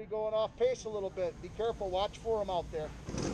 be going off pace a little bit. Be careful. Watch for them out there.